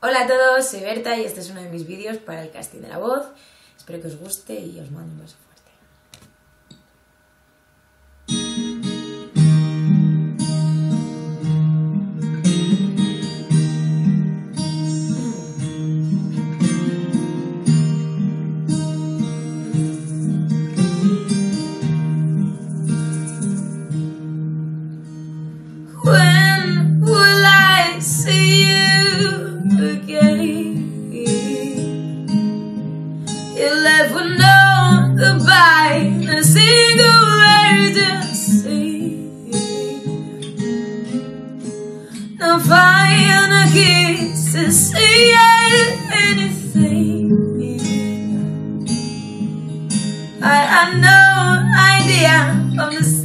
Hola a todos, soy Berta y este es uno de mis vídeos para el casting de la voz. Espero que os guste y os mando un beso. have no idea of the